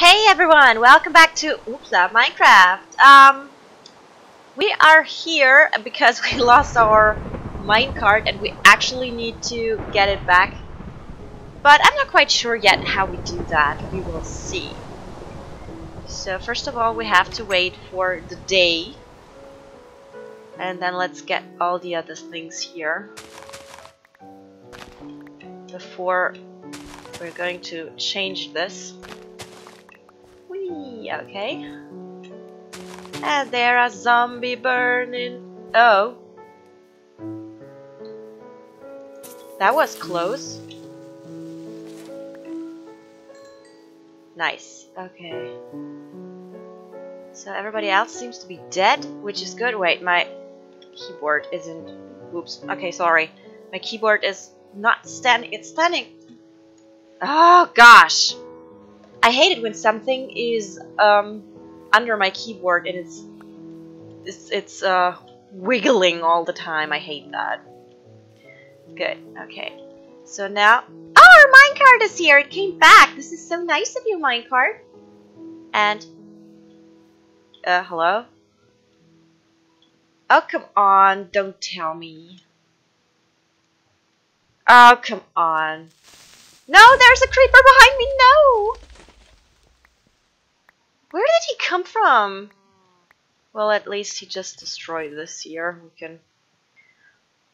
Hey everyone, welcome back to Oops Minecraft. Um, we are here because we lost our minecart and we actually need to get it back. But I'm not quite sure yet how we do that. We will see. So first of all, we have to wait for the day. And then let's get all the other things here. Before we're going to change this. Okay. And there are zombie burning. Oh. That was close. Nice. Okay. So everybody else seems to be dead, which is good. Wait, my keyboard isn't... Oops. Okay, sorry. My keyboard is not standing. It's standing Oh gosh. I hate it when something is um, under my keyboard and it's it's it's uh, wiggling all the time. I hate that. Good. Okay. So now, oh, our minecart is here. It came back. This is so nice of you, minecart. And uh, hello. Oh, come on. Don't tell me. Oh, come on. No, there's a creeper behind me, no! Where did he come from? Well, at least he just destroyed this here. We can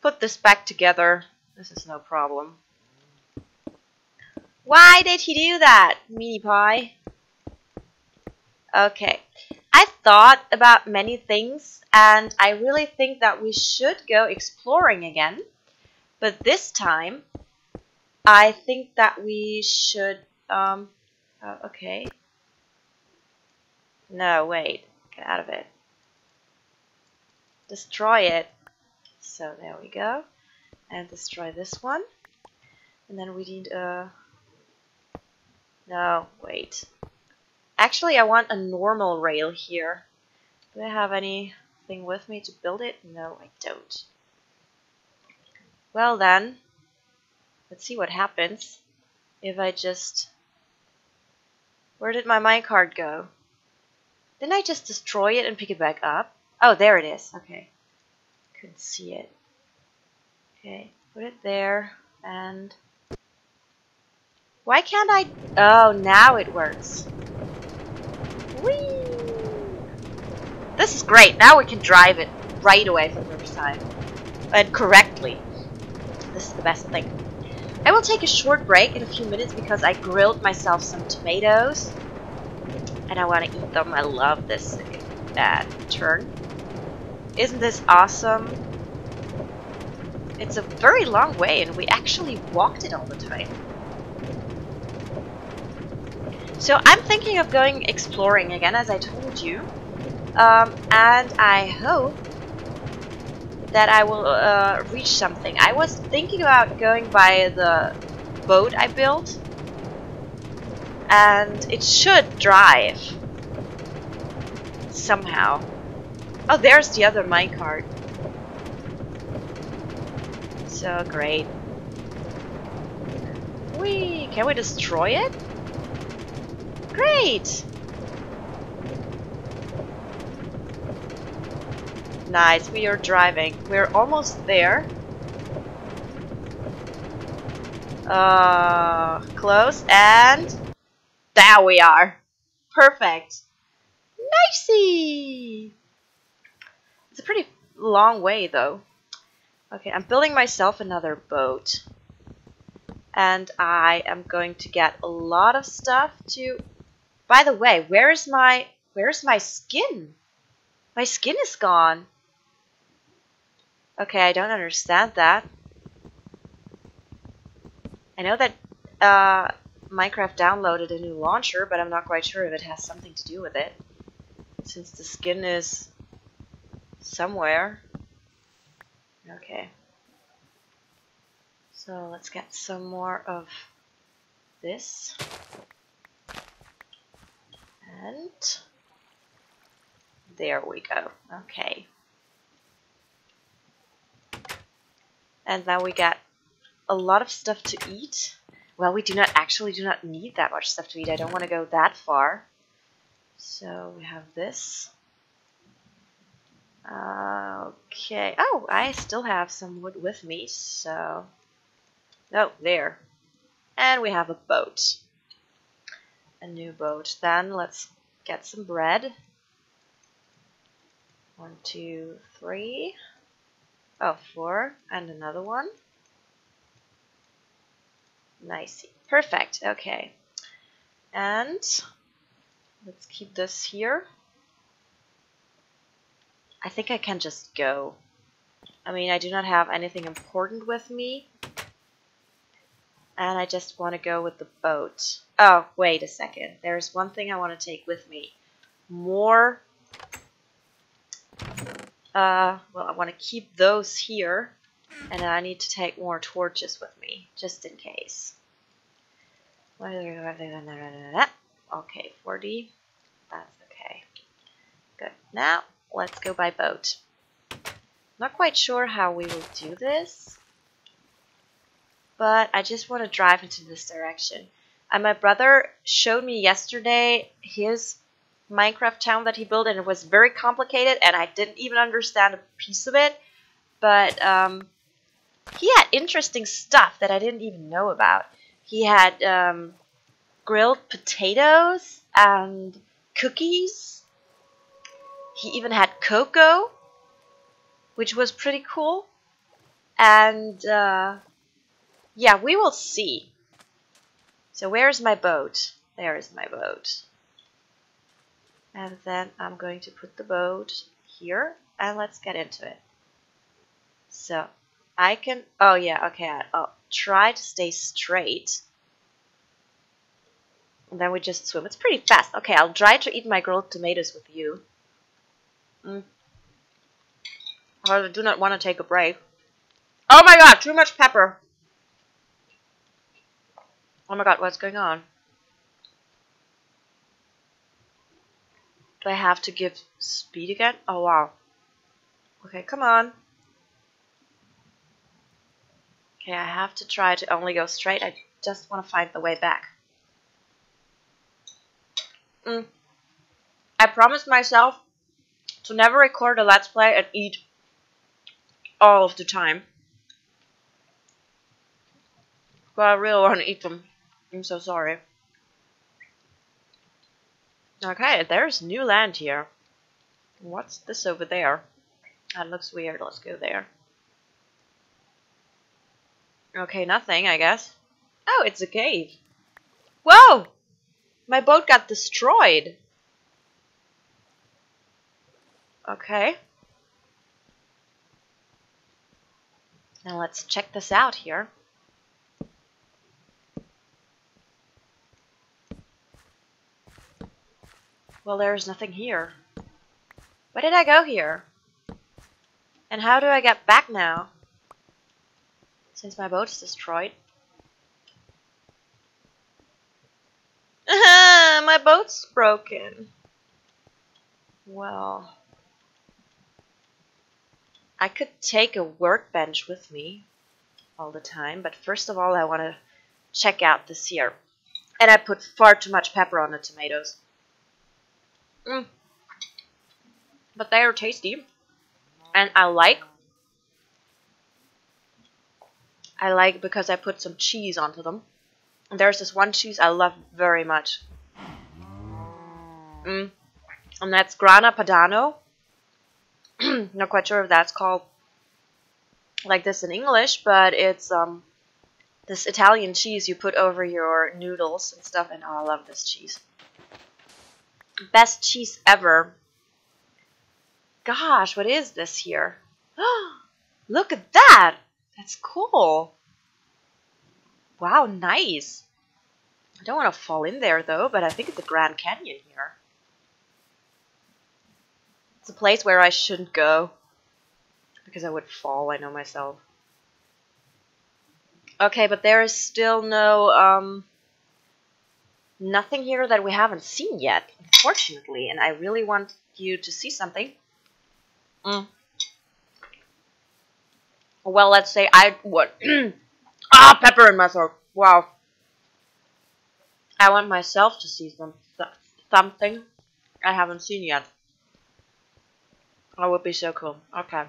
put this back together. This is no problem. Why did he do that, Meanie Pie? Okay. I thought about many things, and I really think that we should go exploring again. But this time, I think that we should, um, uh, okay. No, wait, get out of it. Destroy it. So there we go. And destroy this one. And then we need a, no, wait. Actually, I want a normal rail here. Do I have anything with me to build it? No, I don't. Well then, Let's see what happens if I just... Where did my minecart go? Didn't I just destroy it and pick it back up? Oh, there it is. Okay. Couldn't see it. Okay, put it there and... Why can't I... Oh, now it works. Whee! This is great. Now we can drive it right away for the first time. And correctly. This is the best thing. I will take a short break in a few minutes because I grilled myself some tomatoes. And I want to eat them. I love this uh, turn. Isn't this awesome? It's a very long way and we actually walked it all the time. So I'm thinking of going exploring again as I told you. Um, and I hope that I will uh, reach something. I was thinking about going by the boat I built and it should drive somehow. Oh, there's the other minecart. So great. We can we destroy it? Great! Nice, we are driving. We're almost there. Uh, close, and there we are. Perfect. Nicey! It's a pretty long way, though. Okay, I'm building myself another boat. And I am going to get a lot of stuff to... By the way, where is my... Where's my skin? My skin is gone. Okay, I don't understand that. I know that uh, Minecraft downloaded a new launcher, but I'm not quite sure if it has something to do with it. Since the skin is somewhere. Okay. So let's get some more of this. And there we go. Okay. And now we got a lot of stuff to eat. Well, we do not actually do not need that much stuff to eat. I don't want to go that far. So we have this. Okay. Oh, I still have some wood with me, so... Oh, there. And we have a boat. A new boat. Then let's get some bread. One, two, three. Oh, four. And another one. Nice. Perfect. Okay. And let's keep this here. I think I can just go. I mean, I do not have anything important with me. And I just want to go with the boat. Oh, wait a second. There's one thing I want to take with me. More. Uh, well, I want to keep those here. And I need to take more torches with me, just in case. Okay, 40. That's okay. Good. Now, let's go by boat. Not quite sure how we will do this, but I just want to drive into this direction. And my brother showed me yesterday his Minecraft town that he built, and it was very complicated, and I didn't even understand a piece of it. But um, he had interesting stuff that I didn't even know about. He had um, grilled potatoes and cookies. He even had cocoa, which was pretty cool. And uh, yeah, we will see. So where's my boat? There is my boat. And then I'm going to put the boat here and let's get into it. So I can, oh yeah, okay, I'll try to stay straight. And then we just swim. It's pretty fast. Okay, I'll try to eat my grilled tomatoes with you. Mm. I do not want to take a break. Oh my god, too much pepper. Oh my god, what's going on? Do I have to give speed again? Oh wow. Okay, come on. Okay, I have to try to only go straight. I just want to find the way back. Mm. I promised myself to never record a let's play and eat all of the time. But I really want to eat them. I'm so sorry. Okay, there's new land here. What's this over there? That looks weird. Let's go there. Okay, nothing, I guess. Oh, it's a cave. Whoa! My boat got destroyed. Okay. Now let's check this out here. Well, there's nothing here. Where did I go here? And how do I get back now? Since my boat is destroyed. my boat's broken. Well, I could take a workbench with me all the time, but first of all I want to check out this here. And I put far too much pepper on the tomatoes. Mm. But they are tasty. And I like I like because I put some cheese onto them. And there's this one cheese I love very much. Mm. And that's Grana Padano. Not quite sure if that's called like this in English, but it's um this Italian cheese you put over your noodles and stuff, and oh, I love this cheese. Best cheese ever. Gosh, what is this here? Look at that! That's cool. Wow, nice. I don't want to fall in there though, but I think it's the Grand Canyon here. It's a place where I shouldn't go. Because I would fall, I know myself. Okay, but there is still no, um... Nothing here that we haven't seen yet, unfortunately. And I really want you to see something. Mm well, let's say I would. ah, pepper in my throat. Wow. I want myself to see some th something I haven't seen yet. That would be so cool. Okay.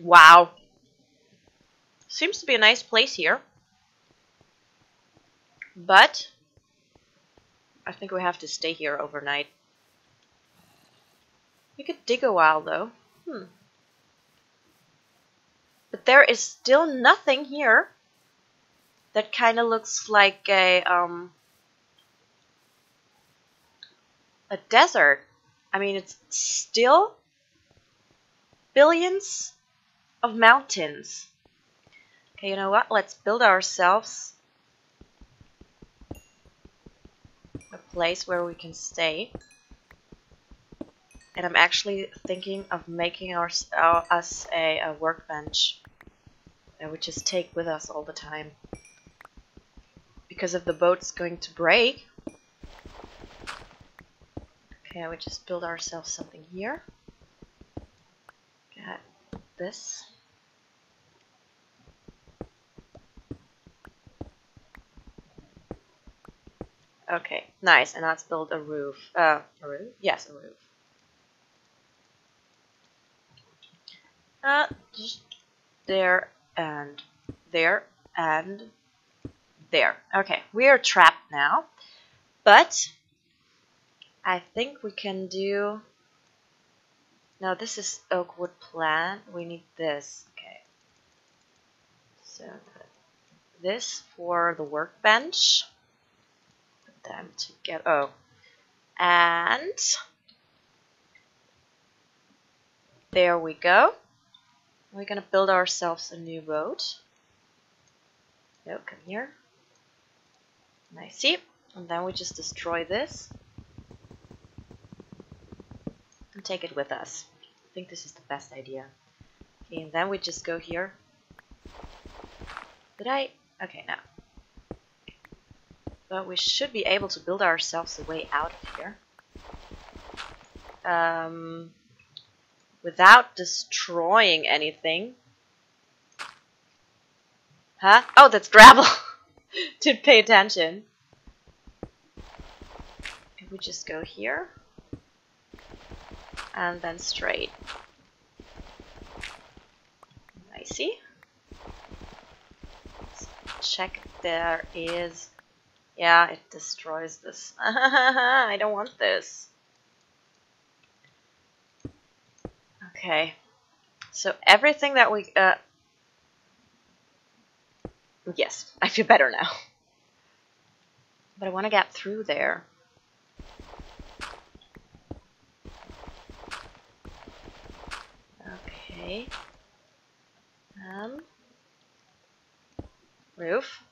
Wow. Seems to be a nice place here. But I think we have to stay here overnight. We could dig a while though. Hmm. But there is still nothing here that kind of looks like a um a desert. I mean, it's still billions of mountains. Okay, you know what? Let's build ourselves a place where we can stay. And I'm actually thinking of making our, uh, us a, a workbench that we just take with us all the time. Because if the boat's going to break, okay, we just build ourselves something here. Got this. Okay, nice. And let's build a roof. Uh, a roof? Yes, a roof. Uh, just there and there and there. Okay, we are trapped now. But I think we can do... Now this is oak wood plant. We need this. Okay. So this for the workbench Put them together. Oh, and there we go. We're gonna build ourselves a new road. Oh, come here. See. And then we just destroy this and take it with us. I think this is the best idea. Okay, and then we just go here. Did I? Okay, now but we should be able to build ourselves a way out of here. Um, without destroying anything. Huh? Oh, that's gravel! Didn't pay attention. If we just go here. And then straight. I see. Let's check there is yeah, it destroys this. I don't want this. Okay. So everything that we... Uh, yes, I feel better now. But I want to get through there. Okay. Um, roof.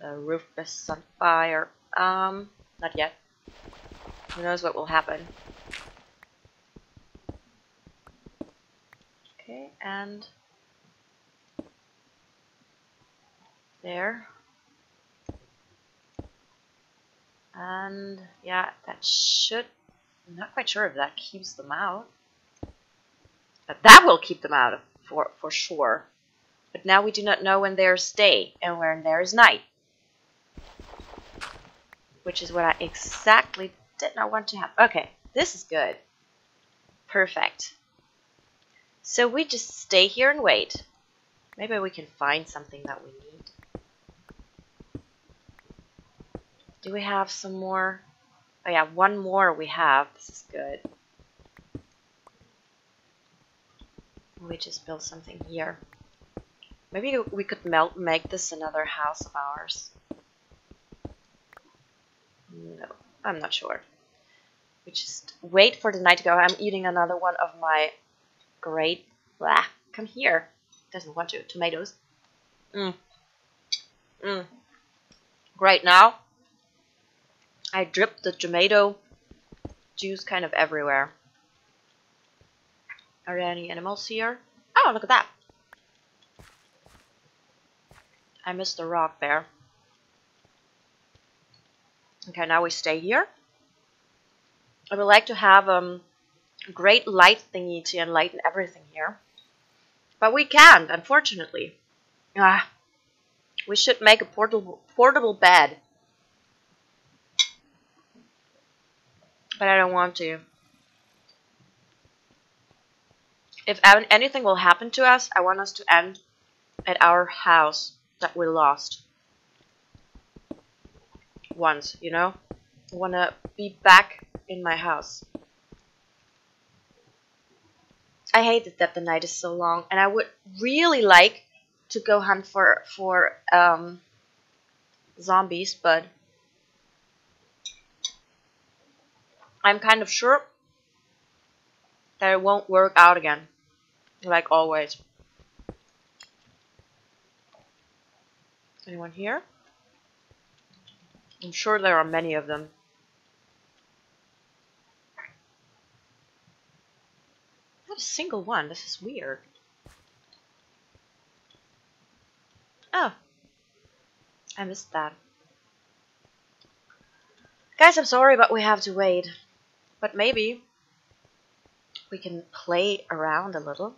The roof is on fire. Um, not yet. Who knows what will happen. Okay, and there. And yeah, that should, I'm not quite sure if that keeps them out. But that will keep them out for, for sure. But now we do not know when there's day and when there is night which is what I exactly did not want to have. Okay, this is good. Perfect. So we just stay here and wait. Maybe we can find something that we need. Do we have some more? Oh yeah, one more we have. This is good. We just build something here. Maybe we could melt, make this another house of ours. No, I'm not sure. We just wait for the night to go. I'm eating another one of my great... Blah, come here. Doesn't want to. Tomatoes. Mmm. Mmm. Right now, I drip the tomato juice kind of everywhere. Are there any animals here? Oh, look at that. I missed the rock there. Okay, now we stay here. I would like to have um, great light thingy to enlighten everything here. But we can't, unfortunately. Ah, We should make a portable portable bed. But I don't want to. If anything will happen to us, I want us to end at our house that we lost. Once, you know? I want to be back in my house. I hate that the night is so long, and I would really like to go hunt for for um, zombies, but I'm kind of sure that it won't work out again, like always. Anyone here? I'm sure there are many of them. A single one. This is weird. Oh. I missed that. Guys, I'm sorry, but we have to wait. But maybe we can play around a little.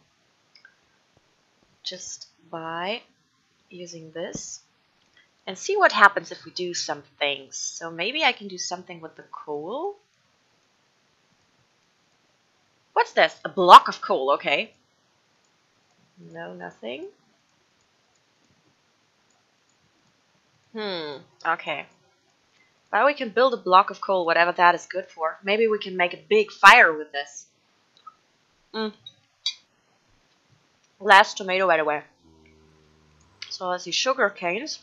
Just by using this. And see what happens if we do some things. So maybe I can do something with the coal. What's this? A block of coal, okay. No, nothing. Hmm, okay. Well, we can build a block of coal, whatever that is good for. Maybe we can make a big fire with this. Mm. Last tomato, by the way. So let's see, sugar canes.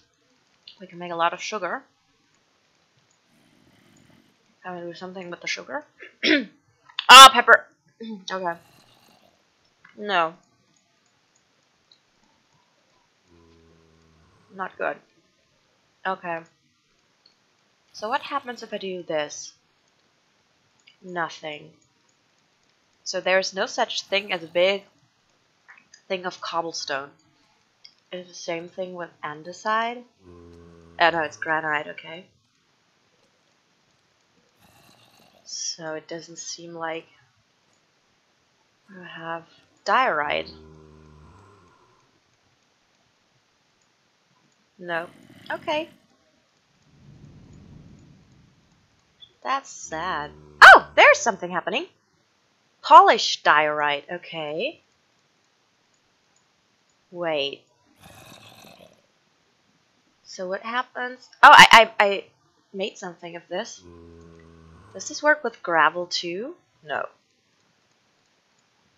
We can make a lot of sugar. Can we do something with the sugar? Ah, oh, pepper. okay. No. Not good. Okay. So what happens if I do this? Nothing. So there's no such thing as a big thing of cobblestone. It's the same thing with andesite. Mm. Oh no, it's granite, okay. So it doesn't seem like I have diorite. No. Okay. That's sad. Oh, there's something happening. Polished diorite, okay. Wait. So what happens? Oh, I, I, I made something of this. Does this work with gravel too? No.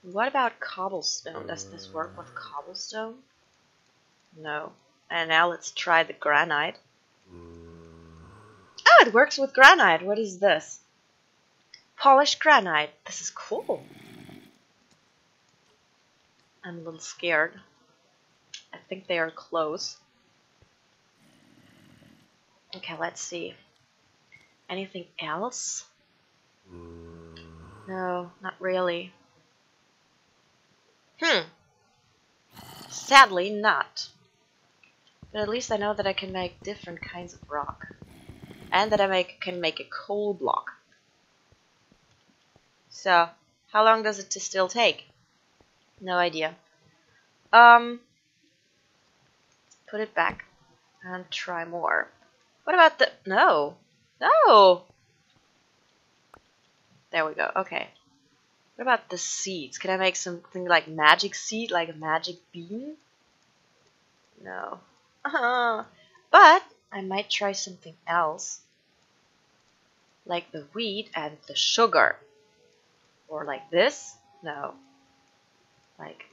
What about cobblestone? Does this work with uh. cobblestone? No. And now let's try the granite. Mm. Oh, it works with granite. What is this? Polished granite. This is cool. I'm a little scared. I think they are close. Okay, let's see. Anything else? Mm. No, not really. Hmm. Sadly, not. But at least I know that I can make different kinds of rock. And that I make can make a coal block. So, how long does it still take? No idea. Um, put it back and try more. What about the... No. No. There we go. Okay. What about the seeds? Can I make something like magic seed? Like a magic bean? No. Uh, but I might try something else. Like the wheat and the sugar. Or like this? No. Like...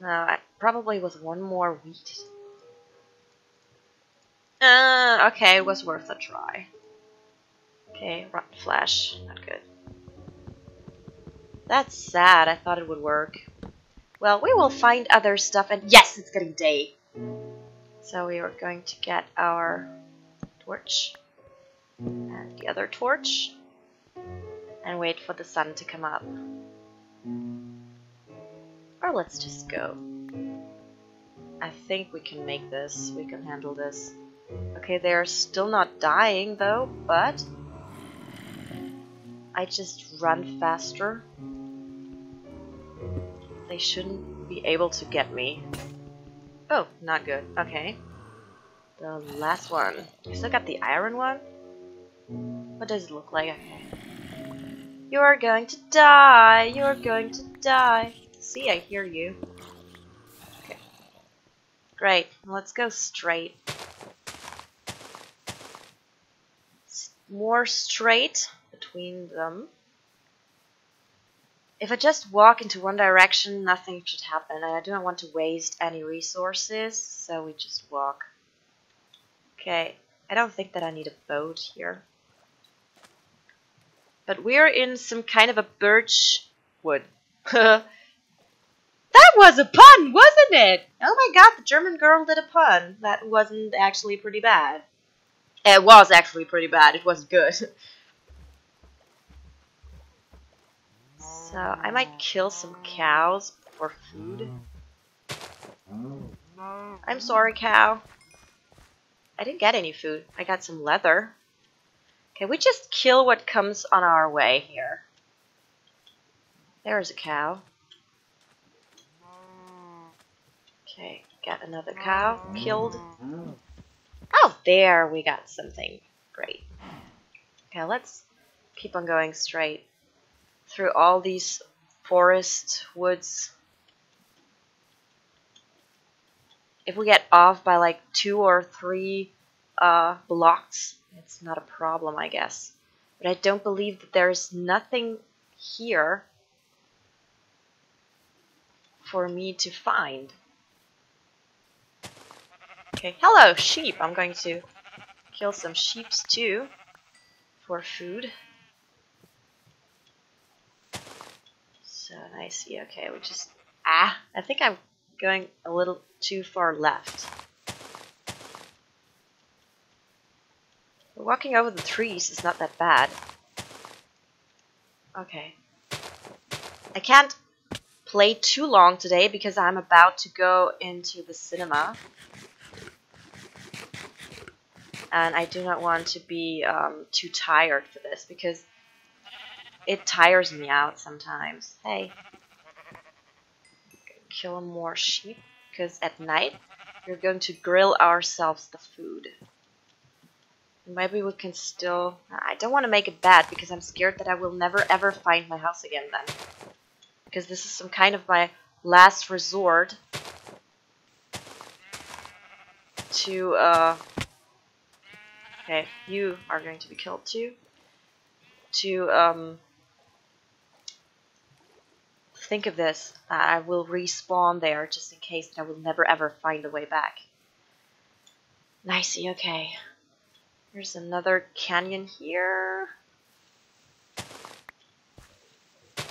No, I, probably with one more wheat. Uh, okay, it was worth a try. Okay, rotten flesh, not good. That's sad, I thought it would work. Well, we will find other stuff, and yes, it's getting day. So we are going to get our torch, and the other torch, and wait for the sun to come up. Or let's just go. I think we can make this, we can handle this. Okay, they're still not dying though, but I just run faster. They shouldn't be able to get me. Oh, not good. Okay. the last one. I still got the iron one. What does it look like? Okay. You're going to die. You're going to die. See, I hear you. Okay. Great. Let's go straight. more straight between them. If I just walk into one direction, nothing should happen. I do not want to waste any resources, so we just walk. Okay, I don't think that I need a boat here. But we're in some kind of a birch wood. that was a pun, wasn't it? Oh my god, the German girl did a pun. That wasn't actually pretty bad. It was actually pretty bad. It wasn't good. so, I might kill some cows for food. I'm sorry, cow. I didn't get any food. I got some leather. Okay, we just kill what comes on our way here. There's a cow. Okay, got another cow killed. Oh, there we got something. Great. Okay, let's keep on going straight through all these forest woods. If we get off by like two or three uh, blocks, it's not a problem, I guess. But I don't believe that there's nothing here for me to find. Okay, hello, sheep. I'm going to kill some sheeps too for food. So nice. Yeah, okay, we just... Ah, I think I'm going a little too far left. Walking over the trees is not that bad. Okay. I can't play too long today because I'm about to go into the cinema and I do not want to be um, too tired for this because it tires me out sometimes. Hey, kill more sheep because at night we're going to grill ourselves the food. Maybe we can still... I don't want to make it bad because I'm scared that I will never ever find my house again then. Because this is some kind of my last resort to uh, Okay, you are going to be killed too. To um, think of this, uh, I will respawn there just in case that I will never ever find the way back. Nicey, okay. There's another canyon here.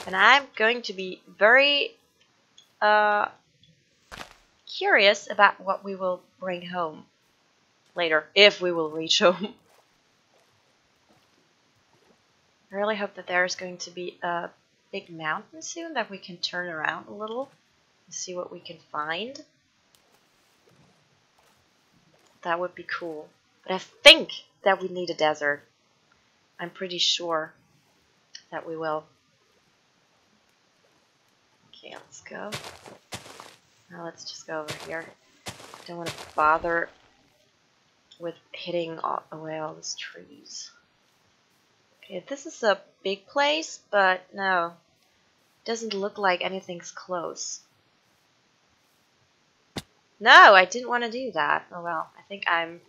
And I'm going to be very uh, curious about what we will bring home later, if we will reach home. I really hope that there is going to be a big mountain soon that we can turn around a little and see what we can find. That would be cool. But I think that we need a desert. I'm pretty sure that we will. Okay, let's go. Now let's just go over here. Don't want to bother with hitting away all these trees. Okay, this is a big place, but no. Doesn't look like anything's close. No, I didn't want to do that. Oh well, I think I'm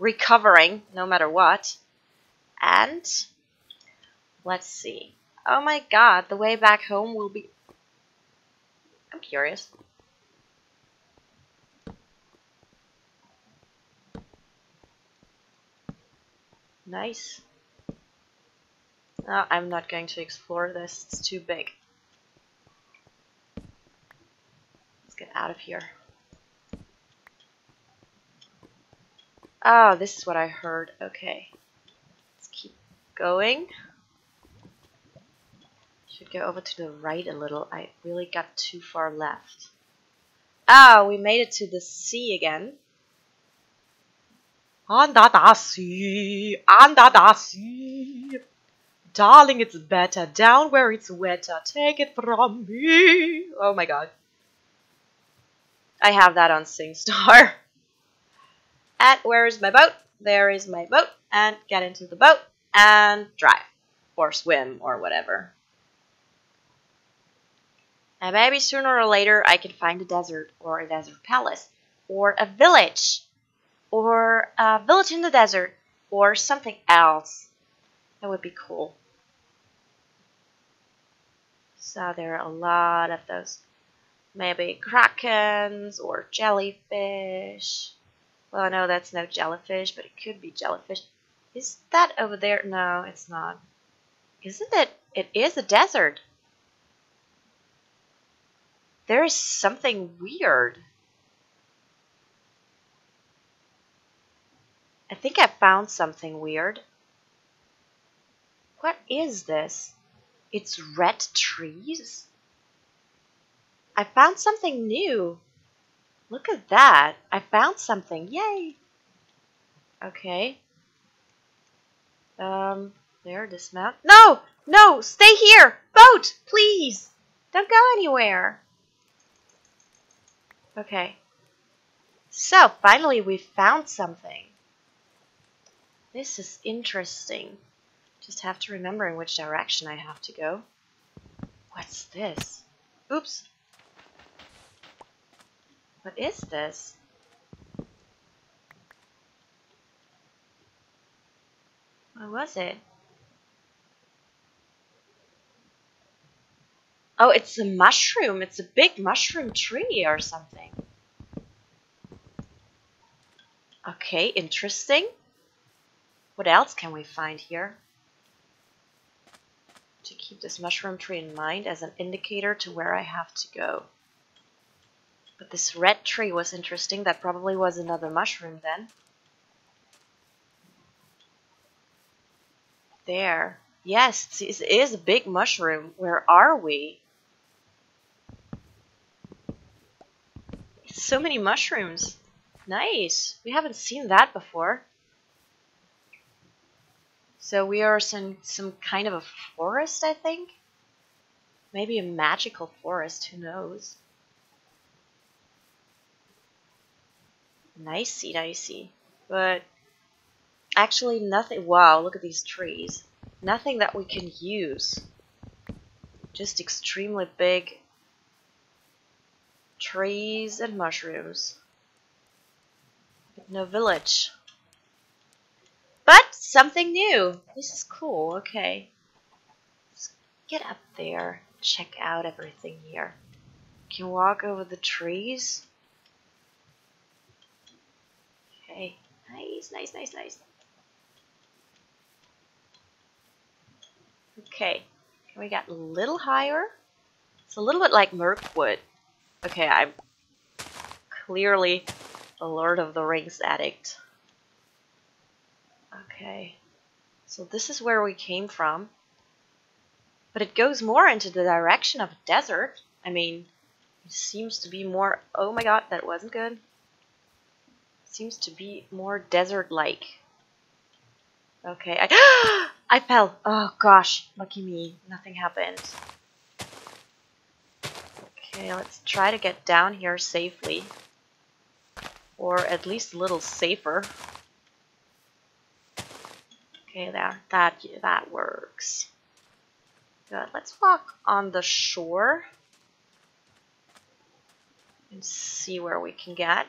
recovering no matter what. And let's see. Oh my god, the way back home will be... I'm curious. Nice. No, I'm not going to explore this. It's too big. Let's get out of here. Oh, this is what I heard. Okay. Let's keep going. Should go over to the right a little. I really got too far left. Ah, we made it to the sea again. Under the sea, under the sea. Darling, it's better down where it's wetter. Take it from me. Oh my god. I have that on SingStar. And where is my boat? There is my boat. And get into the boat and drive. Or swim or whatever. And maybe sooner or later I can find a desert or a desert palace or a village or a village in the desert or something else. That would be cool. So there are a lot of those. Maybe krakens or jellyfish. Well, I know that's no jellyfish, but it could be jellyfish. Is that over there? No, it's not. Isn't it? It is a desert. There is something weird. I think I found something weird. What is this? It's red trees? I found something new. Look at that. I found something. Yay. Okay. Um, there, dismount. No! No! Stay here! Boat! Please! Don't go anywhere. Okay. So, finally we found something. This is interesting. Just have to remember in which direction I have to go. What's this? Oops. What is this? What was it? Oh, it's a mushroom. It's a big mushroom tree or something. Okay, interesting. What else can we find here? Keep this mushroom tree in mind as an indicator to where I have to go. But this red tree was interesting. That probably was another mushroom then. There. Yes, this is a big mushroom. Where are we? So many mushrooms. Nice. We haven't seen that before. So we are in some kind of a forest, I think? Maybe a magical forest, who knows? Nicey, nicey. But actually nothing, wow, look at these trees. Nothing that we can use. Just extremely big trees and mushrooms. But no village. Something new. This is cool. Okay. Let's get up there. Check out everything here. Can walk over the trees. Okay. Nice, nice, nice, nice. Okay. Can we get a little higher? It's a little bit like Mirkwood. Okay, I'm clearly a Lord of the Rings addict. Okay, so this is where we came from. But it goes more into the direction of a desert. I mean, it seems to be more... Oh my god, that wasn't good. It seems to be more desert-like. Okay, I... I fell! Oh gosh, lucky me. Nothing happened. Okay, let's try to get down here safely. Or at least a little safer. Okay, there, that, that works. Good, let's walk on the shore. And see where we can get.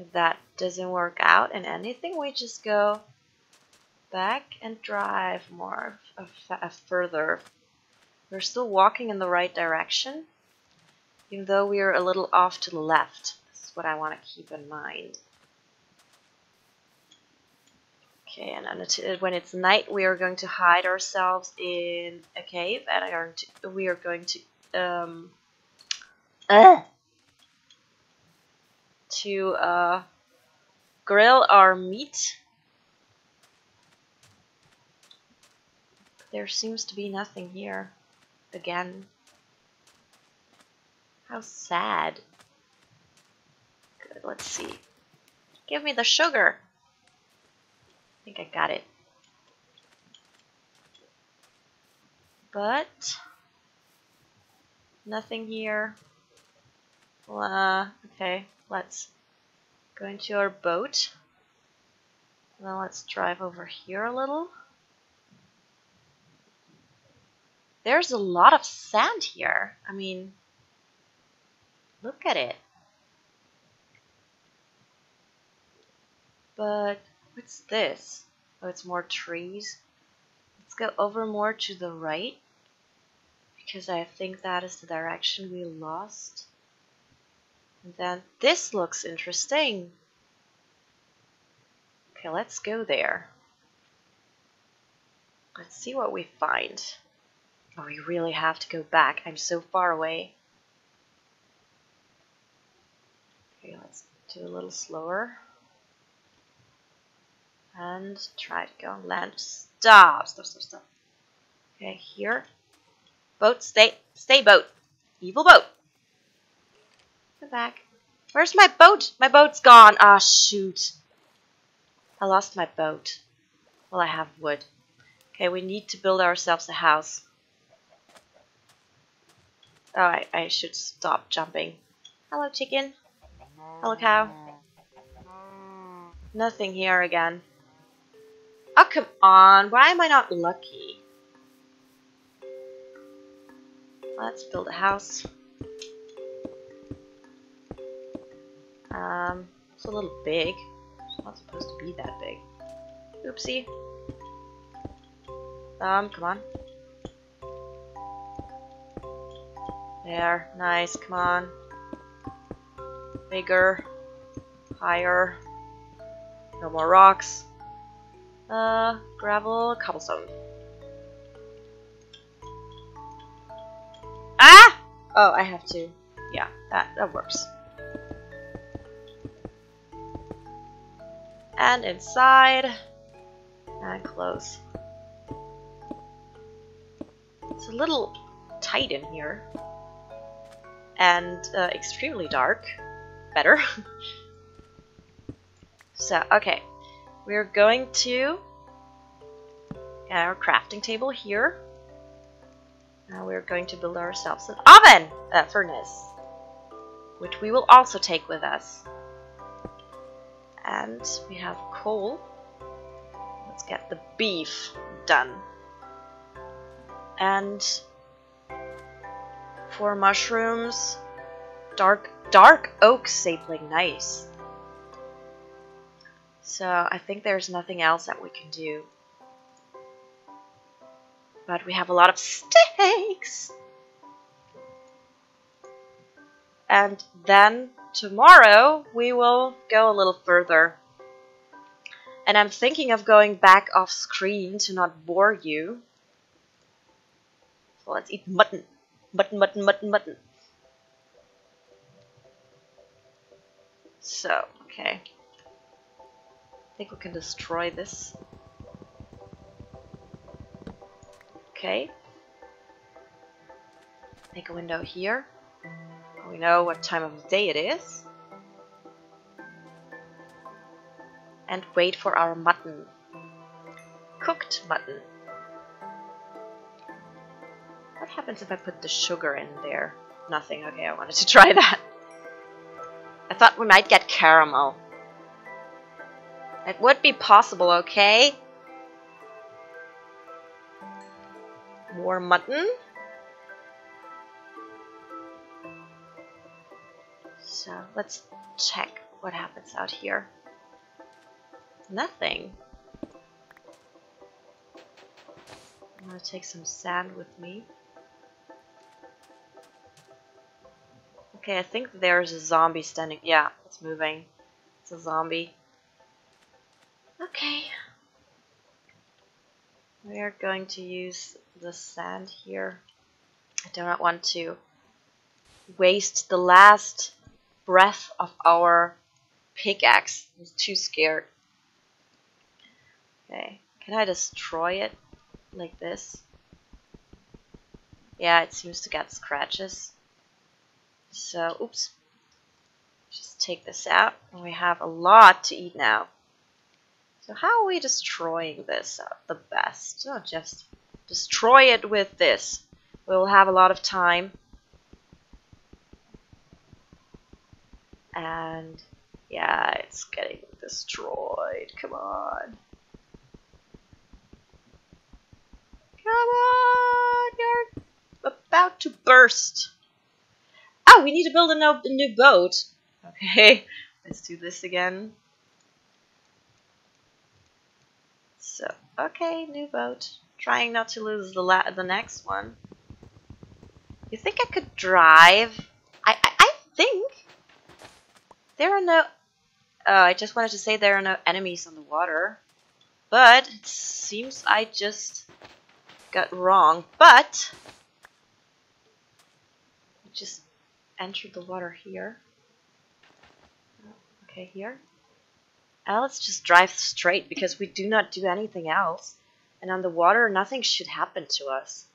If that doesn't work out and anything, we just go back and drive more further we're still walking in the right direction, even though we are a little off to the left. This is what I want to keep in mind. Okay, and when it's night, we are going to hide ourselves in a cave, and we are going to um, uh, to uh, grill our meat. There seems to be nothing here again. How sad. Good, let's see. Give me the sugar. I think I got it. But nothing here. Uh, okay, let's go into our boat. Now let's drive over here a little. There's a lot of sand here. I mean, look at it. But what's this? Oh, it's more trees. Let's go over more to the right because I think that is the direction we lost. And then this looks interesting. Okay, let's go there. Let's see what we find. Oh, we really have to go back. I'm so far away. Okay, let's do a little slower. And try to go on land. Stop, stop, stop, stop. Okay, here. Boat, stay, stay boat. Evil boat. Go back. Where's my boat? My boat's gone. Ah, shoot. I lost my boat. Well, I have wood. Okay, we need to build ourselves a house. Oh, I, I should stop jumping. Hello, chicken. Hello, cow. Nothing here again. Oh, come on. Why am I not lucky? Let's build a house. Um, it's a little big. It's not supposed to be that big. Oopsie. Um, come on. There, nice, come on. Bigger. Higher. No more rocks. Uh, gravel, cobblestone. Ah! Oh, I have to. Yeah, that, that works. And inside. And close. It's a little tight in here. And uh, extremely dark. Better. so, okay. We're going to our crafting table here. Now we're going to build ourselves an oven uh, furnace, which we will also take with us. And we have coal. Let's get the beef done. And for mushrooms, dark dark oak sapling, nice. So I think there's nothing else that we can do. But we have a lot of steaks! And then tomorrow we will go a little further. And I'm thinking of going back off screen to not bore you. So let's eat mutton. Mutton, mutton, mutton, mutton. So, okay. I think we can destroy this. Okay. Make a window here. We know what time of the day it is. And wait for our mutton. Cooked mutton. What happens if I put the sugar in there? Nothing. Okay, I wanted to try that. I thought we might get caramel. It would be possible, okay? More mutton. So let's check what happens out here. Nothing. I'm gonna take some sand with me. Okay, I think there's a zombie standing. Yeah, it's moving. It's a zombie. Okay. We are going to use the sand here. I do not want to waste the last breath of our pickaxe. I'm too scared. Okay, can I destroy it like this? Yeah, it seems to get scratches. So, oops. Just take this out. And we have a lot to eat now. So how are we destroying this uh, the best? Just destroy it with this. We'll have a lot of time. And Yeah, it's getting destroyed. Come on. Come on! You're about to burst. Oh, we need to build a new boat. Okay, let's do this again. So, okay, new boat. Trying not to lose the la the next one. You think I could drive? I, I, I think there are no... Oh, I just wanted to say there are no enemies on the water. But it seems I just got wrong. But I just entered the water here. Okay, here. Let's just drive straight because we do not do anything else. And on the water, nothing should happen to us.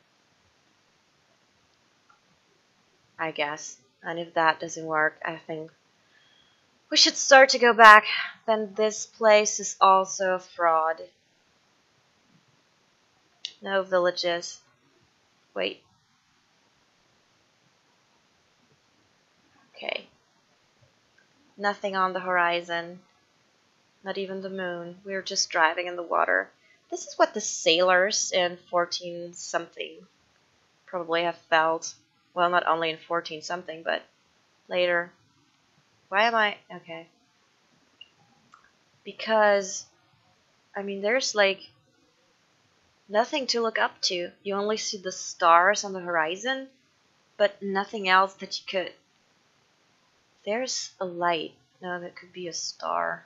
I guess. And if that doesn't work, I think we should start to go back. Then this place is also a fraud. No villages. Wait. Okay. Nothing on the horizon. Not even the moon. We're just driving in the water. This is what the sailors in 14 something probably have felt. Well, not only in 14 something, but later. Why am I... Okay. Because, I mean, there's like nothing to look up to. You only see the stars on the horizon, but nothing else that you could... There's a light. No, that could be a star.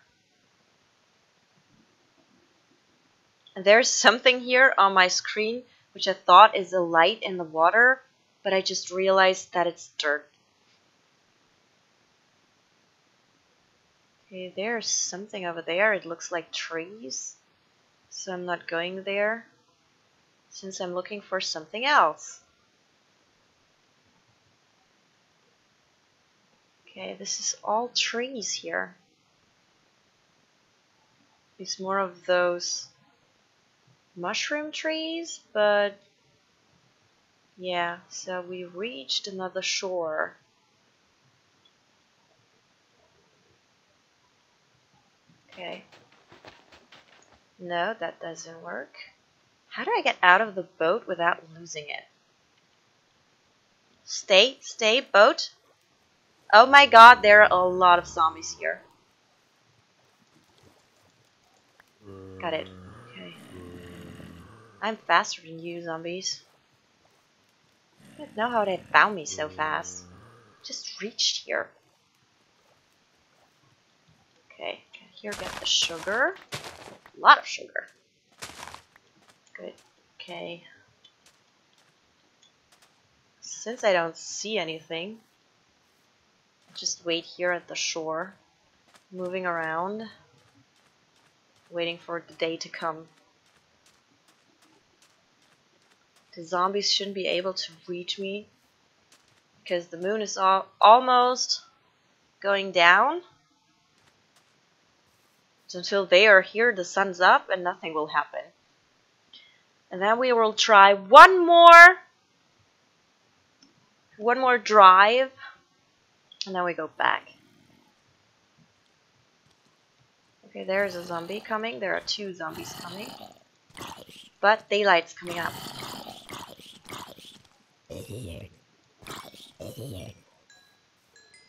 There's something here on my screen which I thought is a light in the water, but I just realized that it's dirt. Okay, there's something over there. It looks like trees. So I'm not going there since I'm looking for something else. Okay, this is all trees here. It's more of those mushroom trees, but yeah, so we reached another shore. Okay. No, that doesn't work. How do I get out of the boat without losing it? Stay, stay, boat. Oh my god, there are a lot of zombies here. Got it. I'm faster than you, zombies. I don't know how they found me so fast. Just reached here. Okay, here get the sugar. A lot of sugar. Good. Okay. Since I don't see anything, just wait here at the shore, moving around, waiting for the day to come. The zombies shouldn't be able to reach me because the moon is all, almost going down. So until they are here, the sun's up and nothing will happen. And then we will try one more, one more drive, and then we go back. Okay, there's a zombie coming. There are two zombies coming. But daylight's coming up.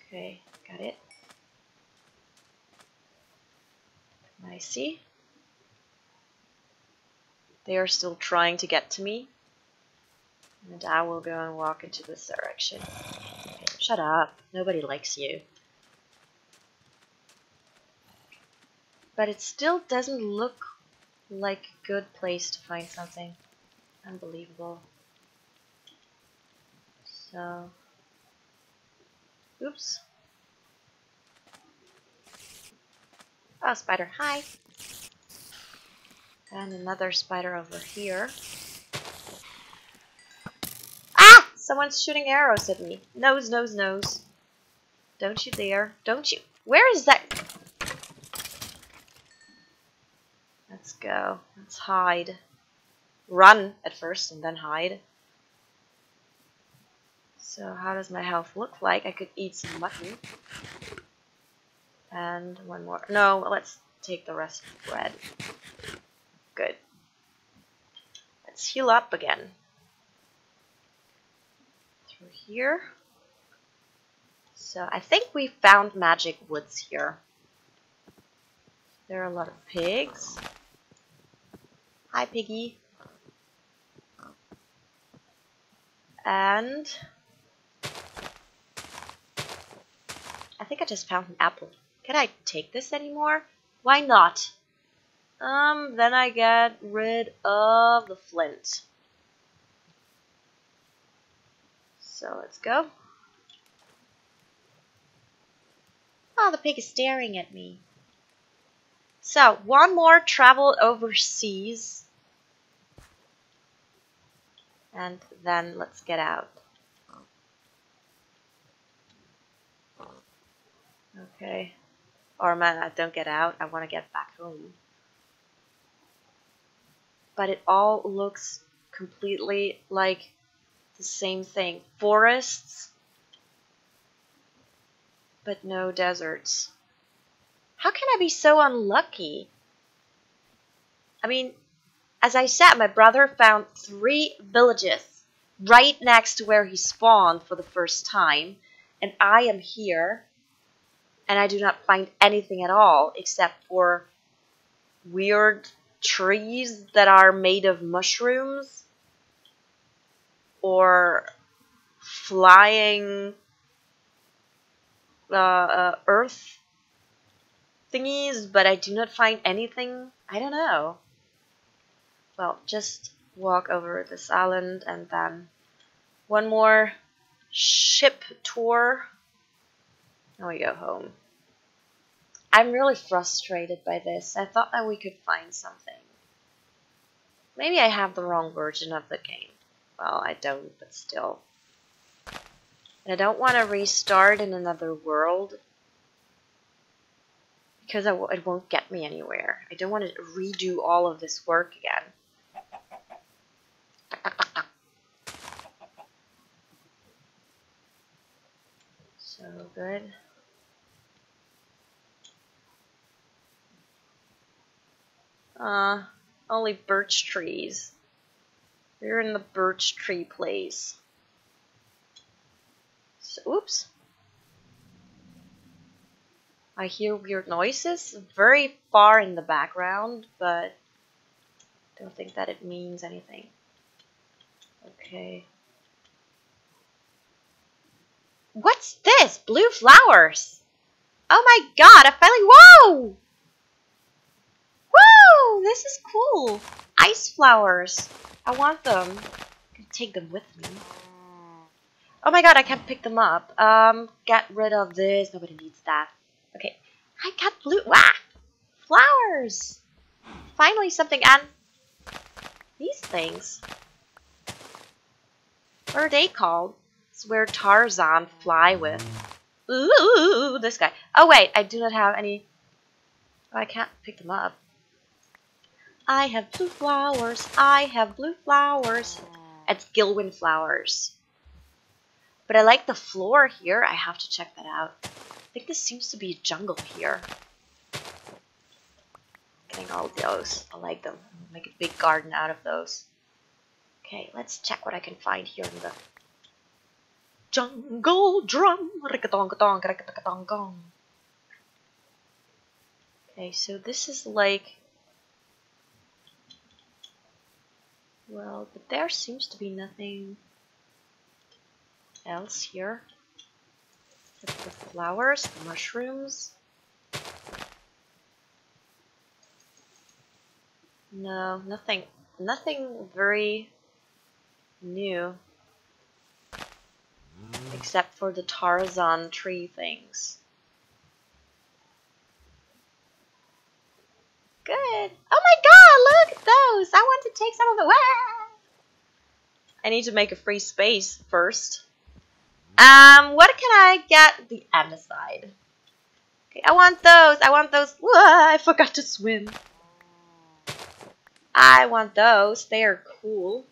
Okay, got it. I see. They are still trying to get to me. And I will go and walk into this direction. Shut up. Nobody likes you. But it still doesn't look like a good place to find something. Unbelievable. So, oops. Oh, spider, hi. And another spider over here. Ah! Someone's shooting arrows at me. Nose, nose, nose. Don't you dare. Don't you. Where is that? Let's go. Let's hide. Run at first and then hide. So how does my health look like? I could eat some mutton. And one more. No, let's take the rest of the bread. Good. Let's heal up again. Through here. So I think we found magic woods here. There are a lot of pigs. Hi, piggy. And I think I just found an apple. Can I take this anymore? Why not? Um, then I get rid of the flint. So let's go. Oh, the pig is staring at me. So, one more travel overseas. And then let's get out. Okay. Or man, I don't get out. I want to get back home. But it all looks completely like the same thing. Forests, but no deserts. How can I be so unlucky? I mean, as I said, my brother found three villages right next to where he spawned for the first time, and I am here, and I do not find anything at all except for weird trees that are made of mushrooms or flying uh, uh, earth thingies, but I do not find anything. I don't know. Well, just walk over this island and then one more ship tour. Now we go home. I'm really frustrated by this. I thought that we could find something. Maybe I have the wrong version of the game. Well, I don't, but still. And I don't want to restart in another world because it won't get me anywhere. I don't want to redo all of this work again. So good. Uh, only birch trees. We're in the birch tree place. So, oops. I hear weird noises very far in the background, but don't think that it means anything. Okay. What's this? Blue flowers! Oh my god, I finally- Whoa! Whoa! This is cool! Ice flowers! I want them. I can take them with me. Oh my god, I can't pick them up. Um, get rid of this. Nobody needs that. Okay. I got blue. Wah! Flowers! Finally something. And these things. What are they called? It's where Tarzan fly with. Ooh, this guy. Oh wait, I do not have any. Oh, I can't pick them up. I have blue flowers. I have blue flowers. It's Gilwen flowers. But I like the floor here. I have to check that out. I think this seems to be a jungle here. Getting all those. I like them. Make a big garden out of those. Okay, let's check what I can find here in the jungle drum. Okay, so this is like well, but there seems to be nothing else here. the flowers, the mushrooms. No, nothing, nothing very new. Except for the Tarzan tree things. Good. Oh my god, look at those! I want to take some of the- I need to make a free space first. Um, what can I get? The andesite. Okay, I want those. I want those. I forgot to swim. I want those. They are cool.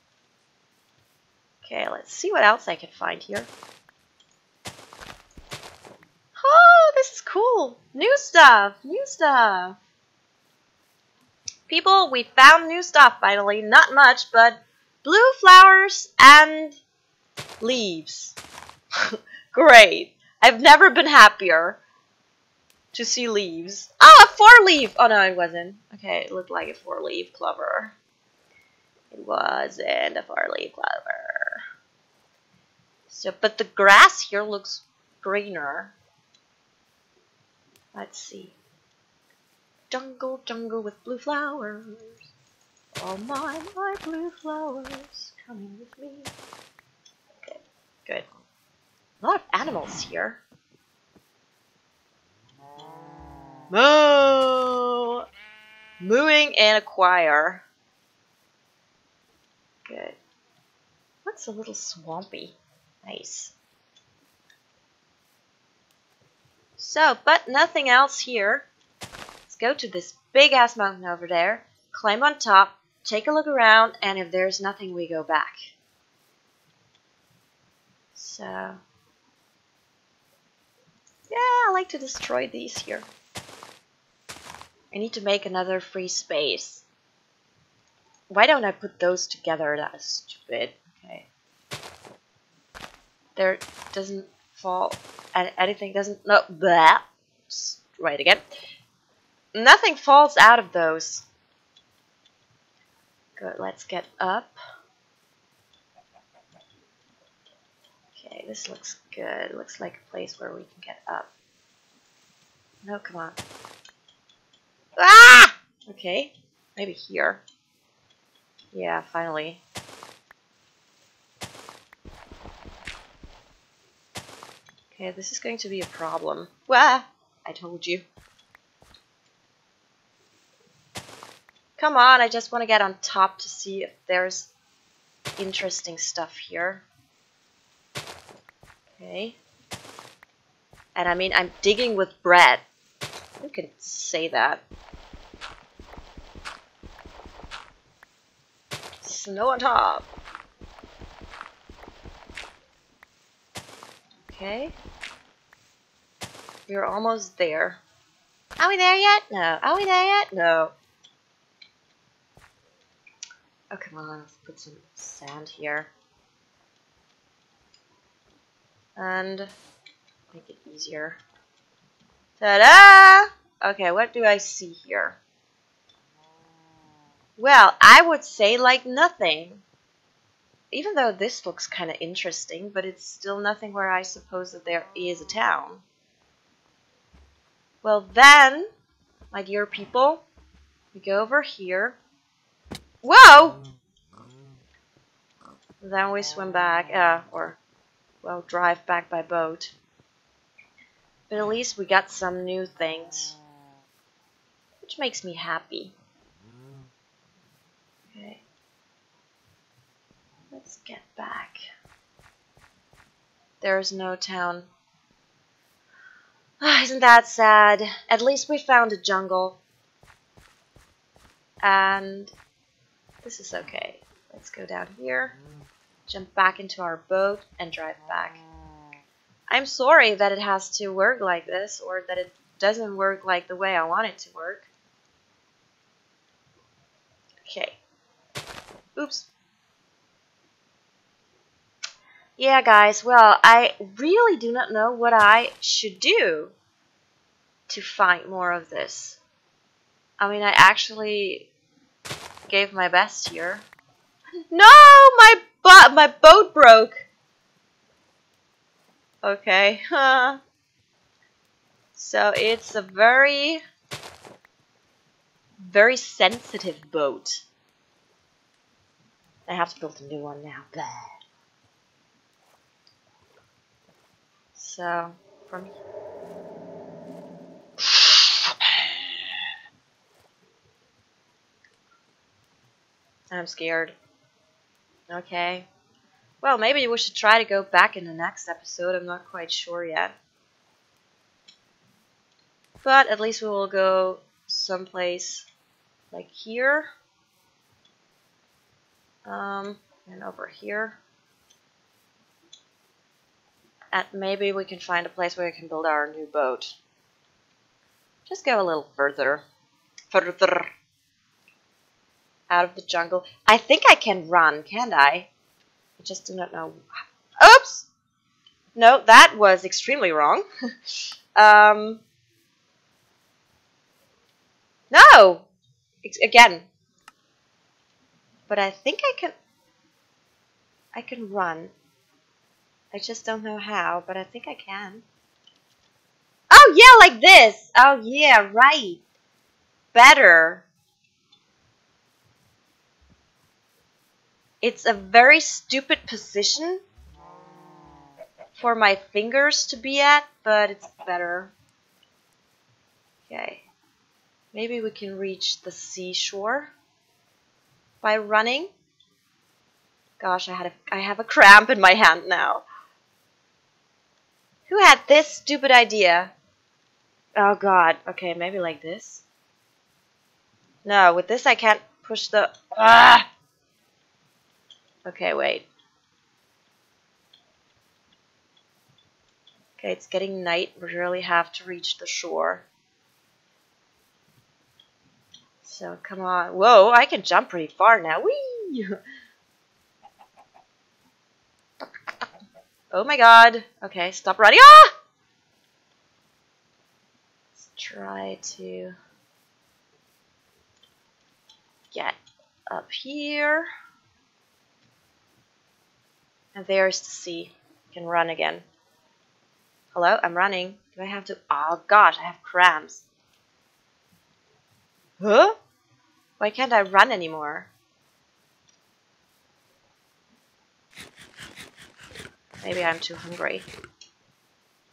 Okay, let's see what else I can find here. Oh, this is cool. New stuff. New stuff. People, we found new stuff finally. Not much, but blue flowers and leaves. Great. I've never been happier to see leaves. Ah, four leaf! Oh no, it wasn't. Okay, it looked like a four leaf clover. It wasn't a four leaf clover. So, but the grass here looks greener. Let's see. Jungle, jungle with blue flowers. All my, my blue flowers coming with me. Okay, good. A lot of animals here. Moo! Mooing in a choir. Good. What's a little swampy? Nice. So, but nothing else here. Let's go to this big ass mountain over there, climb on top, take a look around, and if there's nothing, we go back. So, yeah, I like to destroy these here. I need to make another free space. Why don't I put those together? That is stupid. Okay. There doesn't fall anything doesn't no blah. Right again. Nothing falls out of those. Good, let's get up. Okay, this looks good. Looks like a place where we can get up. No, come on. Ah! Okay, maybe here. Yeah, finally. Okay, this is going to be a problem. Wah! I told you. Come on, I just want to get on top to see if there's interesting stuff here. Okay. And I mean, I'm digging with bread. Who can say that? Snow on top. Okay. We're almost there. Are we there yet? No. Are we there yet? No. Come on. Let's put some sand here. And make it easier. Ta-da! Okay, what do I see here? Well, I would say like nothing. Even though this looks kind of interesting, but it's still nothing where I suppose that there is a town. Well then, my dear people, we go over here. Whoa! Then we swim back, uh, or, well, drive back by boat. But at least we got some new things. Which makes me happy. Okay. Let's get back. There's no town Ah, isn't that sad? At least we found a jungle. And this is okay. Let's go down here, jump back into our boat, and drive back. I'm sorry that it has to work like this, or that it doesn't work like the way I want it to work. Okay. Oops. Yeah, guys, well, I really do not know what I should do to find more of this. I mean, I actually gave my best here. No, my butt, my boat broke. Okay, huh. So it's a very, very sensitive boat. I have to build a new one now. Blah. So, from I'm scared. Okay. Well, maybe we should try to go back in the next episode. I'm not quite sure yet. But at least we will go someplace like here. Um, and over here. And maybe we can find a place where we can build our new boat. Just go a little further. Further. Out of the jungle. I think I can run, can't I? I just do not know. Oops! No, that was extremely wrong. um, no! It's, again. But I think I can... I can run. I just don't know how, but I think I can. Oh, yeah, like this! Oh, yeah, right. Better. It's a very stupid position for my fingers to be at, but it's better. Okay. Maybe we can reach the seashore by running. Gosh, I had a, I have a cramp in my hand now. Who had this stupid idea? Oh god. Okay, maybe like this. No, with this I can't push the... Ah! Okay, wait. Okay, it's getting night. We really have to reach the shore. So, come on. Whoa, I can jump pretty far now. Whee! Oh my god. Okay, stop running. Ah! Let's try to get up here. And there's the sea. I can run again. Hello, I'm running. Do I have to? Oh gosh, I have cramps. Huh? Why can't I run anymore? Maybe I'm too hungry.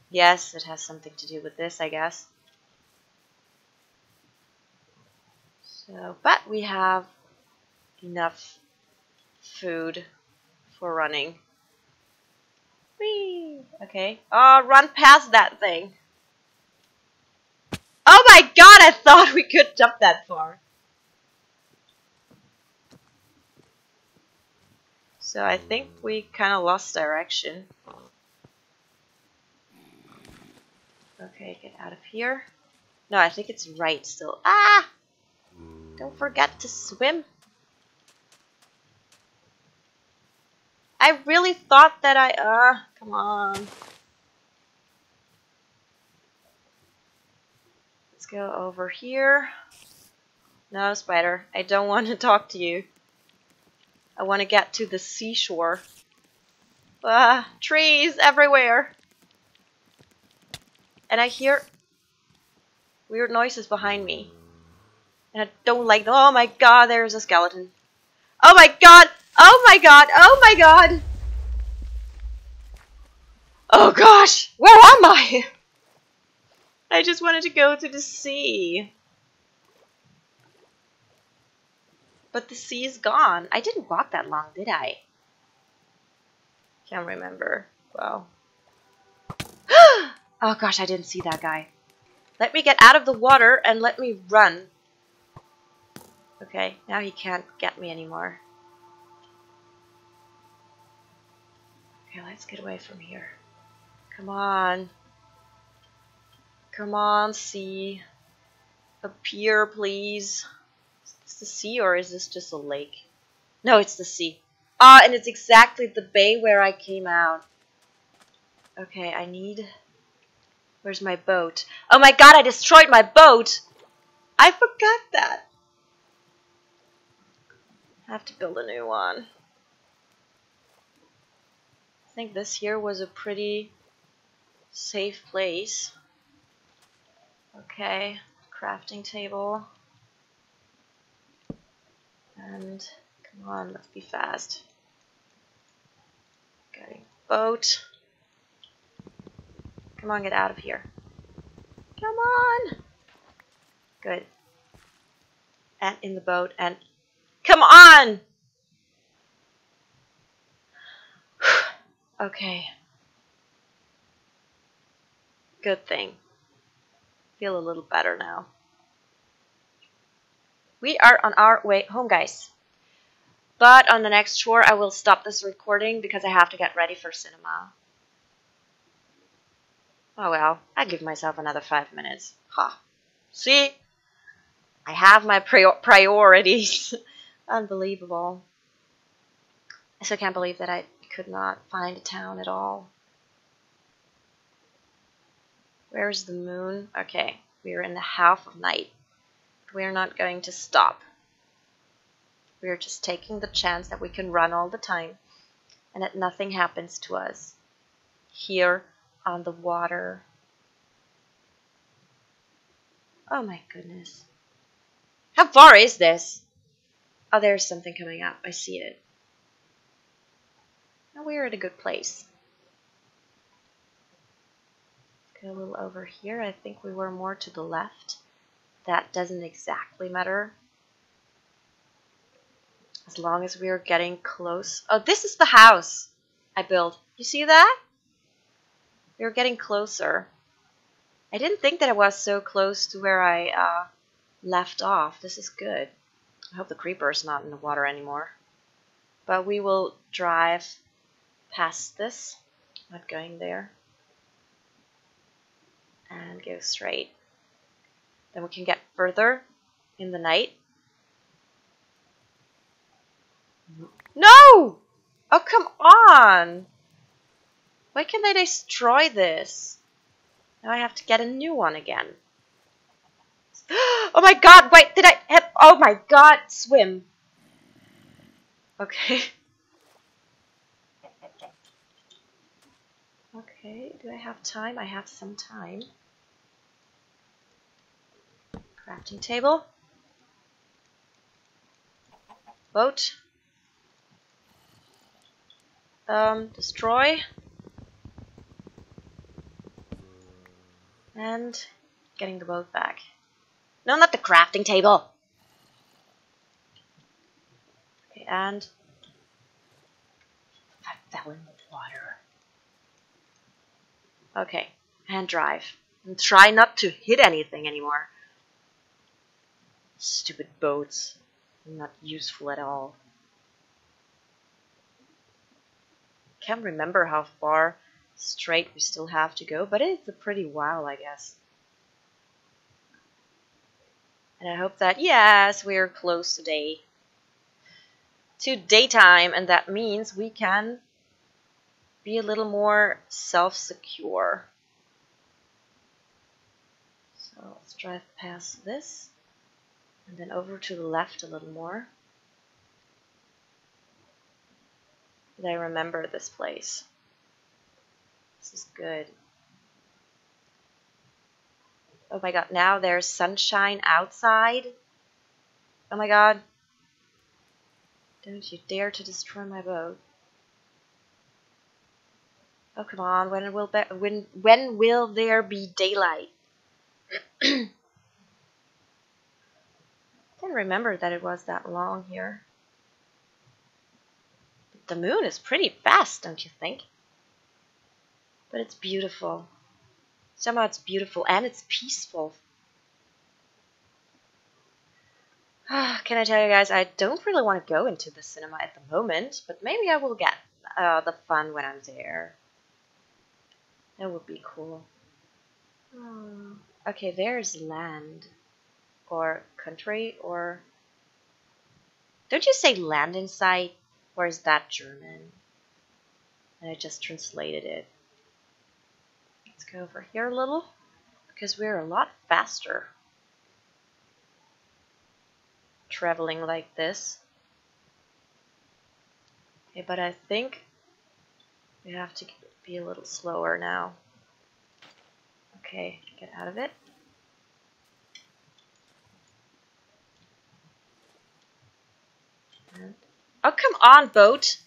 Yes, it has something to do with this, I guess. So, but we have enough food for running. Whee! Okay. Oh, run past that thing. Oh my god, I thought we could jump that far. So I think we kind of lost direction. Okay, get out of here. No, I think it's right still. Ah! Don't forget to swim. I really thought that I... Uh, come on. Let's go over here. No, spider. I don't want to talk to you. I want to get to the seashore. Ah, trees everywhere. And I hear weird noises behind me. And I don't like them. Oh my god, there's a skeleton. Oh my god! Oh my god! Oh my god! Oh gosh! Where am I? I just wanted to go to the sea. But the sea is gone. I didn't walk that long, did I? Can't remember. Wow. oh gosh, I didn't see that guy. Let me get out of the water and let me run. Okay, now he can't get me anymore. Okay, let's get away from here. Come on. Come on, sea. Appear, please Is this the sea or is this just a lake? No, it's the sea. Ah, and it's exactly the bay where I came out. Okay, I need... Where's my boat? Oh my god, I destroyed my boat! I forgot that. I have to build a new one. Think this here was a pretty safe place. Okay, crafting table. And come on, let's be fast. Okay, boat. Come on, get out of here. Come on! Good. And in the boat, and come on! Okay. Good thing. Feel a little better now. We are on our way home, guys. But on the next tour, I will stop this recording because I have to get ready for cinema. Oh well, I give myself another five minutes. Ha. Huh. See? I have my prior priorities. Unbelievable. I still can't believe that I could not find a town at all. Where's the moon? Okay, we're in the half of night. We're not going to stop. We're just taking the chance that we can run all the time and that nothing happens to us here on the water. Oh my goodness. How far is this? Oh, there's something coming up. I see it. Now we're at a good place. Go a little over here. I think we were more to the left. That doesn't exactly matter. As long as we are getting close. Oh, this is the house I built. You see that? We are getting closer. I didn't think that it was so close to where I uh, left off. This is good. I hope the creeper is not in the water anymore. But we will drive past this. Not going there. And go straight. Then we can get further in the night. No! Oh, come on! Why can they destroy this? Now I have to get a new one again. Oh my god, wait, did I have, oh my god, swim. Okay. Okay, do I have time? I have some time. Crafting table. Boat. Um, destroy. And getting the boat back. No, not the crafting table. Okay, and I fell in the water. Okay, and drive. And try not to hit anything anymore. Stupid boats. Not useful at all. Can't remember how far straight we still have to go, but it's a pretty while, I guess. And I hope that, yes, we're close today to daytime, and that means we can be a little more self-secure. So let's drive past this, and then over to the left a little more. Did I remember this place? This is good. Oh my god, now there's sunshine outside. Oh my god. Don't you dare to destroy my boat. Oh come on, when will be when when will there be daylight? Didn't remember that it was that long here. But the moon is pretty fast, don't you think? But it's beautiful. Somehow it's beautiful and it's peaceful. Can I tell you guys, I don't really want to go into the cinema at the moment, but maybe I will get uh, the fun when I'm there. That would be cool. Oh. Okay, there's land. Or country, or... Don't you say land in sight? Or is that German? And I just translated it Let's go over here a little because we're a lot faster traveling like this. Okay, but I think we have to be a little slower now. Okay, get out of it. And, oh, come on, boat!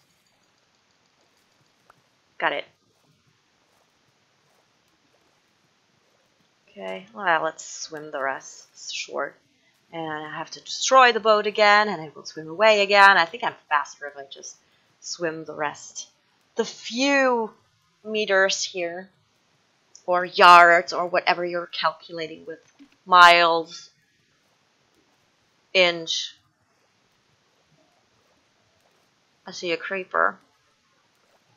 Got it. Okay, well, let's swim the rest. Short. And I have to destroy the boat again, and it will swim away again. I think I'm faster if I just swim the rest. The few meters here, or yards, or whatever you're calculating with miles, inch. I see a creeper.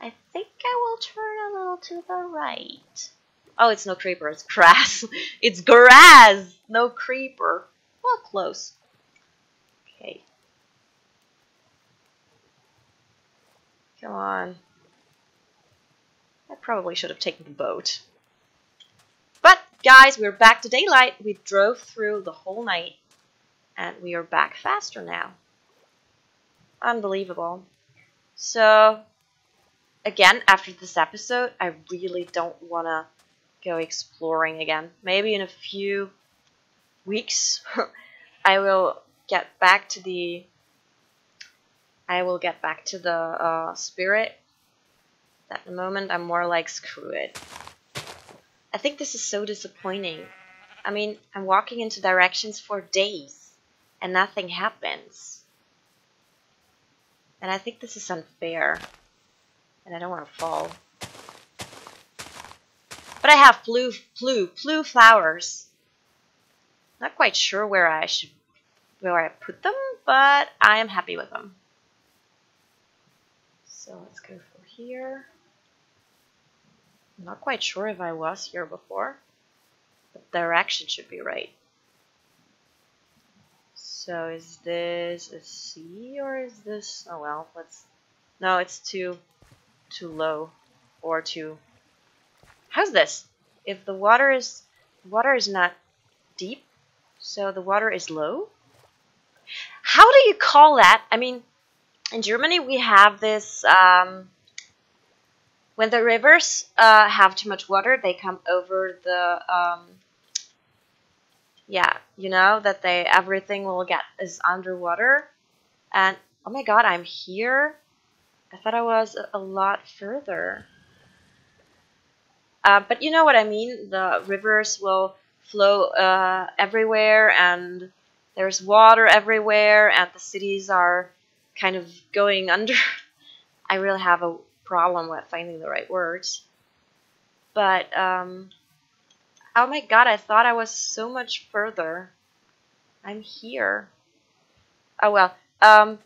I think I will turn a little to the right. Oh, it's no creeper, it's grass. it's grass! No creeper. Well, close. Okay. Come on. Probably should have taken the boat. But, guys, we're back to daylight. We drove through the whole night. And we are back faster now. Unbelievable. So, again, after this episode, I really don't want to go exploring again. Maybe in a few weeks, I will get back to the. I will get back to the uh, spirit. At the moment, I'm more like screw it. I think this is so disappointing. I mean, I'm walking into directions for days, and nothing happens. And I think this is unfair. And I don't want to fall. But I have blue, blue, blue flowers. Not quite sure where I should, where I put them, but I am happy with them. So let's go for here. I'm not quite sure if I was here before, but the direction should be right. So is this a C or is this, oh well, let's, no, it's too, too low or too How's this? If the water is water is not deep, so the water is low. How do you call that? I mean, in Germany we have this. Um, when the rivers uh, have too much water, they come over the. Um, yeah, you know that they everything will get is underwater, and oh my god, I'm here. I thought I was a lot further. Uh, but you know what I mean? The rivers will flow uh, everywhere and there's water everywhere and the cities are kind of going under. I really have a problem with finding the right words. But, um, oh my god, I thought I was so much further. I'm here. Oh well, um,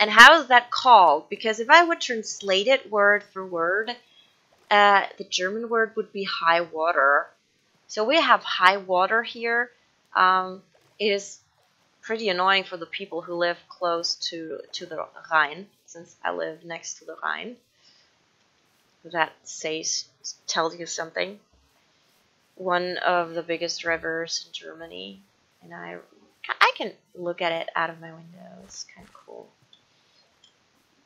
and how is that called? Because if I would translate it word for word, uh, the German word would be high water. So we have high water here. Um, it is pretty annoying for the people who live close to, to the Rhine, since I live next to the Rhine. That says, tells you something. One of the biggest rivers in Germany, and I, I can look at it out of my window. It's kind of cool.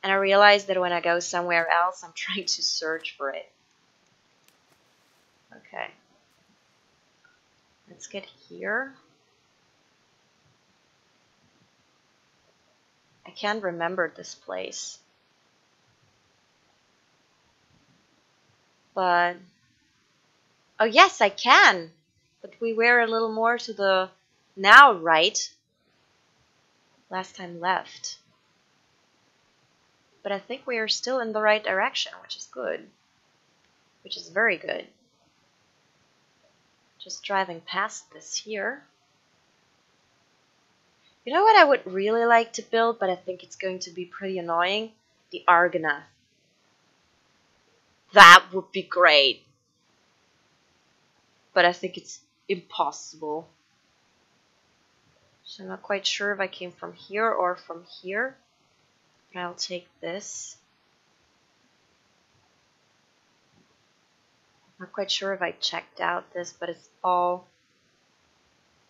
And I realize that when I go somewhere else, I'm trying to search for it. Okay. Let's get here. I can't remember this place. But, oh yes, I can. But we were a little more to the now right. Last time left. But I think we are still in the right direction, which is good. Which is very good. Just driving past this here. You know what I would really like to build, but I think it's going to be pretty annoying? The Argonath. That would be great. But I think it's impossible. So I'm not quite sure if I came from here or from here. But I'll take this. Not quite sure if I checked out this, but it's all...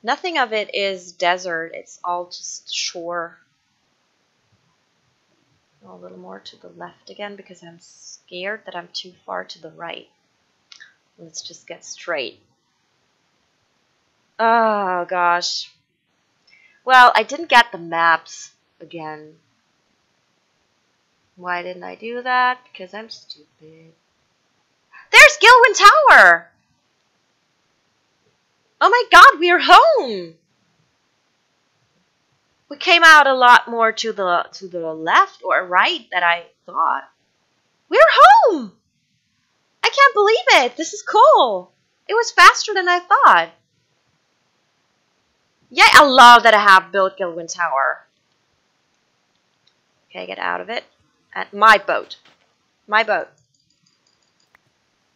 Nothing of it is desert. It's all just shore. A little more to the left again because I'm scared that I'm too far to the right. Let's just get straight. Oh, gosh. Well, I didn't get the maps again. Why didn't I do that? Because I'm stupid. There's Gilwen Tower! Oh my god, we are home! We came out a lot more to the to the left or right than I thought. We're home! I can't believe it! This is cool! It was faster than I thought. Yeah, I love that I have built Gilwen Tower. Okay, get out of it. At my boat. My boat.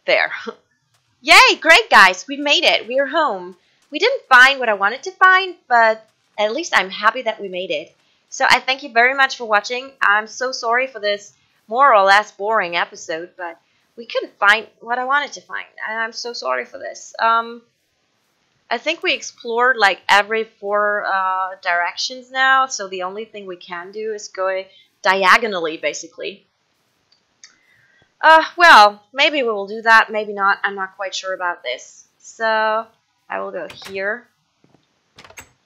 There. Yay, great guys, we made it. We're home. We didn't find what I wanted to find, but at least I'm happy that we made it. So I thank you very much for watching. I'm so sorry for this more or less boring episode, but we couldn't find what I wanted to find. And I'm so sorry for this. Um, I think we explored like every four uh, directions now, so the only thing we can do is go diagonally, basically. Uh, well, maybe we will do that, maybe not. I'm not quite sure about this. So, I will go here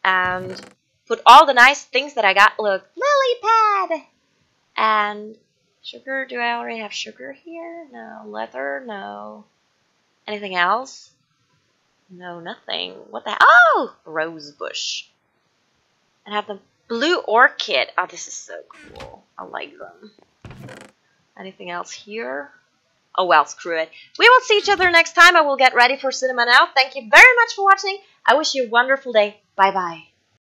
and put all the nice things that I got. Look, lily pad and sugar. Do I already have sugar here? No. Leather? No. Anything else? No, nothing. What the? Oh, rose bush. And have the blue orchid. Oh, this is so cool. I like them. Anything else here? Oh well, screw it. We will see each other next time. I will get ready for cinema now. Thank you very much for watching. I wish you a wonderful day. Bye bye.